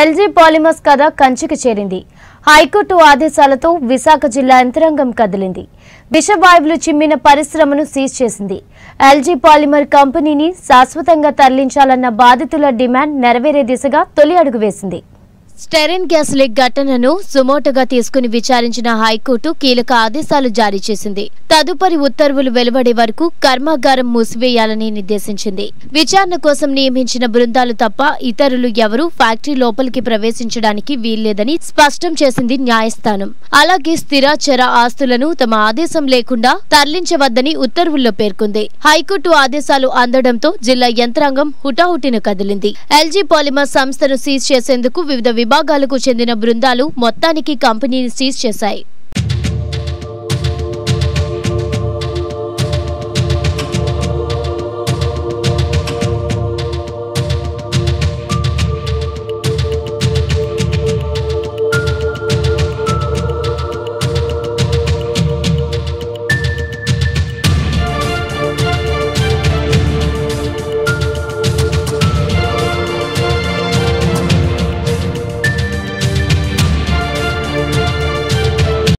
LG polymers కథ కంచికి చేరింది. హైకోర్టు ఆదేశాలతో విశాఖ జిల్లా యంత్రాంగం కదిలింది. విషవాయువులు చిమ్మిన పరిశ్రమను సీజ్ చేసింది. ఎల్జీ పాలిమర్ కంపెనీని శాశ్వతంగా తరలించాలన్న బాధితుల డిమాండ్ నెరవేరే దిశగా తొలి అడుగు వేసింది. స్టెరిన్ గ్యాస్ లీక్ ఘటనను సుమోటోగా తీసుకుని విచారించిన హైకోర్టు కీలక ఆదేశాలు జారీ చేసింది. తదుపరి ఉత్తర్వులు వెలువడే వరకు కర్మాగారం మూసివేయాలని నిర్దేశించింది. విచారణ కోసం నియమించిన బృందాలు తప్ప ఇతరులు ఎవరూ ఫ్యాక్టరీ లోపలికి ప్రవేశించడానికి వీల్లేదని స్పష్టం చేసింది న్యాయస్థానం. అలాగే స్థిరాచర ఆస్తులను తమ ఆదేశం లేకుండా తరలించవద్దని ఉత్తర్వుల్లో పేర్కొంది. హైకోర్టు ఆదేశాలు అందడంతో జిల్లా యంత్రాంగం హుటాహుటిన కదిలింది. ఎల్జీ పాలిమర్ సంస్థను సీజ్ చేసేందుకు వివిధ విభాగాలకు చెందిన బృందాలు మొత్తానికి కంపెనీని సీజ్ చేశాయి.